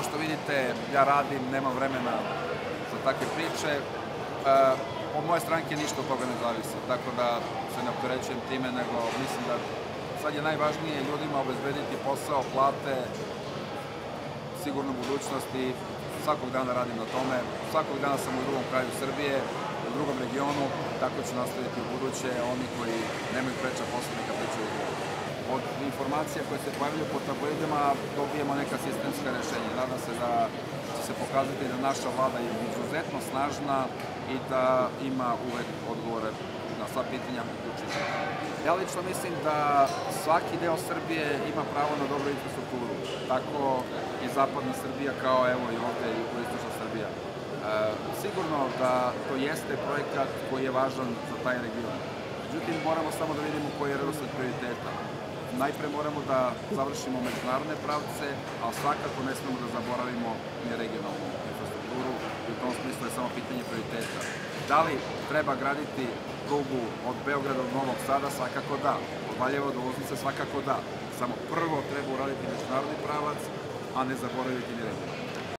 kao što vidite, ja radim, nemam vremena za takve priče. E, od moje stranke ništa od toga ne zavisi, tako da se ne opterećujem time, nego mislim da sad je najvažnije ljudima obezbediti posao, plate, sigurnu budućnost i svakog dana radim na tome. Svakog dana sam u drugom kraju Srbije, u drugom regionu, tako ću nastaviti u buduće. Oni koji nemaju preča posla neka pričaju od informacija koje se pojavljaju po tabloidima dobijemo neka sistemska rešenja. Nadam se da će se pokazati da naša vlada je izuzetno snažna i da ima uvek odgovore na sva pitanja uključujući. Ja lično mislim da svaki deo Srbije ima pravo na dobru infrastrukturu. Tako i zapadna Srbija kao evo i ovde i istočna Srbija. E, sigurno da to jeste projekat koji je važan za taj region. Međutim, moramo samo da vidimo koji je redosled prioriteta najpre moramo da završimo međunarodne pravce, a svakako ne smemo da zaboravimo ni regionalnu infrastrukturu i u tom smislu je samo pitanje prioriteta. Da li treba graditi prugu od Beograda do Novog Sada? Svakako da. Od Valjeva do Loznice? Svakako da. Samo prvo treba uraditi međunarodni pravac, a ne zaboraviti ni regionalni.